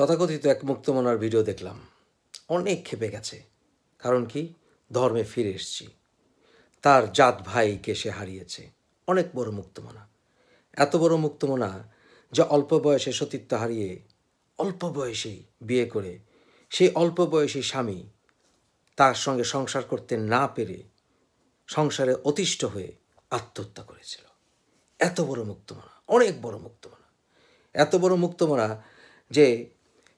তথাকথিত এক মুক্তমনার ভিডিও দেখলাম। অনেক খেপে গেছে। কারণ কি? ধর্মে ফিরে এসছি। তার জাত ভাইকে সে হারিয়েছে। অনেক বড় মুক্তমনা। এত বড় মুক্তমনা যে অল্প বয়সে সতীত্ব হারিয়ে অল্প বয়সেই বিয়ে করে সেই অল্প বয়সী স্বামী তার সঙ্গে সংসার করতে না পেরে সংসারে অতিষ্ঠ হয়ে আত্মহত্যা করেছিল। এত বড় মুক্তমনা, অনেক বড় মুক্তমনা। এত বড় মুক্তমনা যে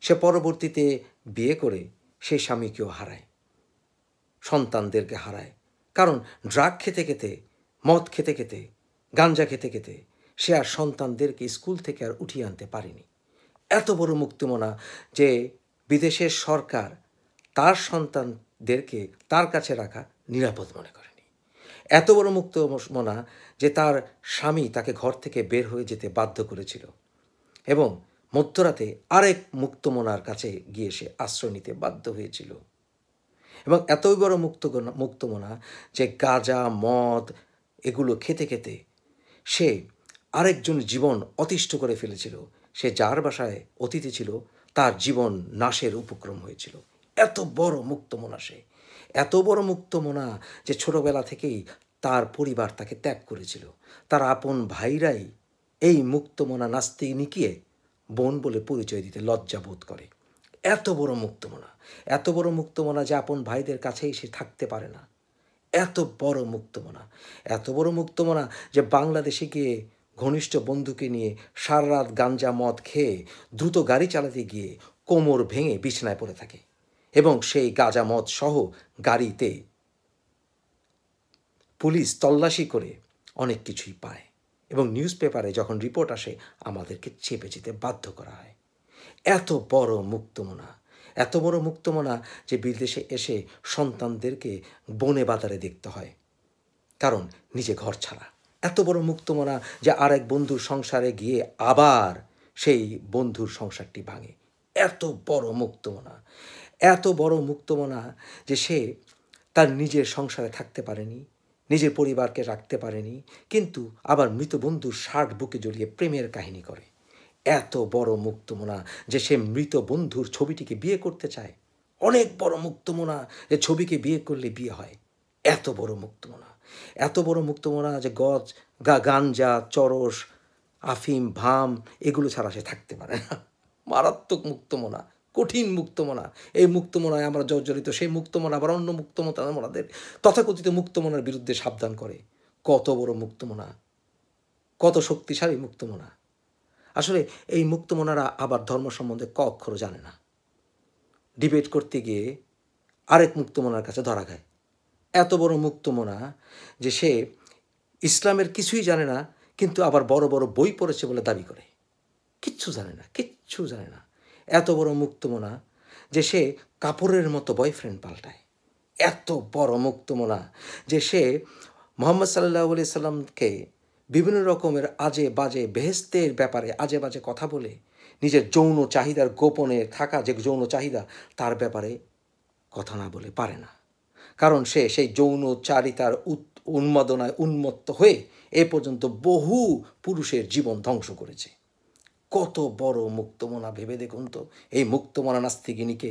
সে পরবর্তীতে বিয়ে করে সেই স্বামীকেও হারায়, সন্তানদেরকে হারায়। কারণ ড্রাগ খেতে খেতে, মদ খেতে খেতে, গাঞ্জা খেতে খেতে সে আর সন্তানদেরকে স্কুল থেকে আর উঠিয়ে আনতে পারেনি। এত বড় মুক্তিমনা যে বিদেশের সরকার তার সন্তানদেরকে তার কাছে রাখা নিরাপদ মনে করেনি। এত বড় মুক্ত মনা যে তার স্বামী তাকে ঘর থেকে বের হয়ে যেতে বাধ্য করেছিল। এবং মধ্যরাতে আরেক মুক্তমনার কাছে গিয়ে সে আশ্রয় নিতে বাধ্য হয়েছিল। এবং এতই বড় মুক্ত মুক্তমনা যে গাঁজা, মদ এগুলো খেতে খেতে সে আরেকজন জীবন অতিষ্ঠ করে ফেলেছিল। সে যার বাসায় অতিথি ছিল, তার জীবন নাশের উপক্রম হয়েছিল। এত বড় মুক্তমনা সে, এত বড় মুক্তমনা যে ছোটবেলা থেকেই তার পরিবার তাকে ত্যাগ করেছিল। তার আপন ভাইরাই এই মুক্তমনা নাস্তিক বোন বলে পরিচয় দিতে লজ্জা বোধ করে। এত বড় মুক্তমনা, এত বড় মুক্তমনা যে আপন ভাইদের কাছেই সে থাকতে পারে না। এত বড় মুক্তমনা, এত বড় মুক্তমনা যে বাংলাদেশে গিয়ে ঘনিষ্ঠ বন্ধুকে নিয়ে সারা রাত গাঞ্জা মদ খেয়ে দ্রুত গাড়ি চালাতে গিয়ে কোমর ভেঙে বিছানায় পড়ে থাকে এবং সেই গাঁজা মদ সহ গাড়িতে পুলিশ তল্লাশি করে অনেক কিছুই পায়। এবং নিউজ পেপারে যখন রিপোর্ট আসে, আমাদেরকে চেপে যেতে বাধ্য করা হয়। এত বড় মুক্তমনা, এত বড় মুক্তমনা যে বিদেশে এসে সন্তানদেরকে বনে বাজারে দেখতে হয়। কারণ নিজে ঘর ছাড়া। এত বড় মুক্তমনা যে আরেক বন্ধুর সংসারে গিয়ে আবার সেই বন্ধুর সংসারটি ভাঙে। এত বড় মুক্তমনা, এত বড় মুক্তমনা যে সে তার নিজের সংসারে থাকতে পারেনি। নিজের পরিবারকে রাখতে পারেনি, কিন্তু আবার মৃত বন্ধুর ষাট বুকে জড়িয়ে প্রেমের কাহিনী করে। এত বড় মুক্তমনা যে সে মৃত বন্ধুর ছবিটিকে বিয়ে করতে চায়। অনেক বড় মুক্তমনা যে ছবিকে বিয়ে করলে বিয়ে হয়। এত বড় মুক্তমনা। এত বড় মুক্তমনা যে গজ, গা, গাঞ্জা, চরস, আফিম, ভাম, এগুলো ছাড়া সে থাকতে পারে না। মারাত্মক মুক্তমনা। কঠিন মুক্তমনা। এই মুক্তমনায় আমরা জর্জরিত, সেই মুক্তমনা আবার অন্য মুক্তমতা আমাদের তথাকথিত মুক্তমনার বিরুদ্ধে সাবধান করে। কত বড় মুক্তমনা। কত শক্তিশালী মুক্তমনা। আসলে এই মুক্তমনারা আবার ধর্ম সম্বন্ধে ক অক্ষরও জানে না। ডিবেট করতে গিয়ে আরেক মুক্তমনার কাছে ধরা খায়। এত বড় মুক্তমনা যে সে ইসলামের কিছুই জানে না, কিন্তু আবার বড় বড় বই পড়েছে বলে দাবি করে। কিচ্ছু জানে না, কিচ্ছু জানে না। এত বড় মুক্তমনা যে সে কাপড়ের মতো বয়ফ্রেন্ড পাল্টায়। এত বড় মুক্তমনা যে সে মোহাম্মদ সাল্লাহ আলি সাল্লামকে বিভিন্ন রকমের আজে বাজে বেহেস্তের ব্যাপারে আজে বাজে কথা বলে নিজের যৌন চাহিদার গোপনে থাকা যে যৌন চাহিদা, তার ব্যাপারে কথা না বলে পারে না। কারণ সে সেই যৌন চারিতার উন্মাদনায় উন্মত্ত হয়ে এ পর্যন্ত বহু পুরুষের জীবন ধ্বংস করেছে। কত বড় মুক্তমনা ভেবে দেখুন তো? এই মুক্তমনা নাস্তিকিনীকে